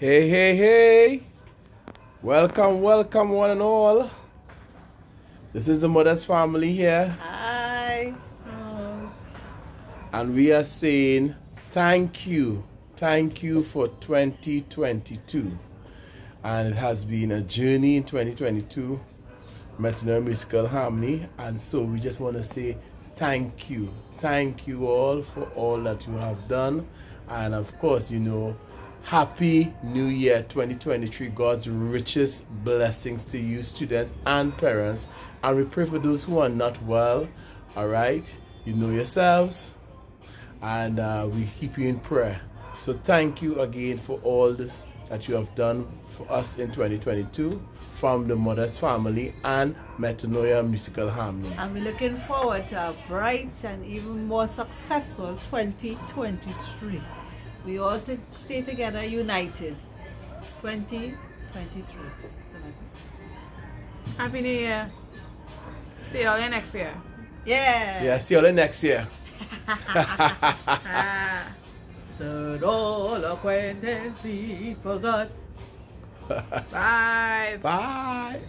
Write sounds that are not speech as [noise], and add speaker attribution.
Speaker 1: Hey, hey, hey. Welcome, welcome, one and all. This is the Modeste's family here.
Speaker 2: Hi.
Speaker 1: And we are saying thank you. Thank you for 2022. And it has been a journey in 2022, Metanoia Musical Harmony. And so we just want to say thank you. Thank you all for all that you have done. And of course, you know, Happy New Year 2023. God's richest blessings to you, students and parents. And we pray for those who are not well. All right. You know yourselves. And uh, we keep you in prayer. So thank you again for all this that you have done for us in 2022 from the Modeste's Family and Metanoia Musical Harmony.
Speaker 2: And we're looking forward to a bright and even more successful 2023. We all to stay together, united. 2023.
Speaker 3: Happy New Year. See you all next year.
Speaker 2: Yeah.
Speaker 1: Yeah, see you all next year. [laughs]
Speaker 2: Should all acquaintance be forgot?
Speaker 3: Bye.
Speaker 1: Bye.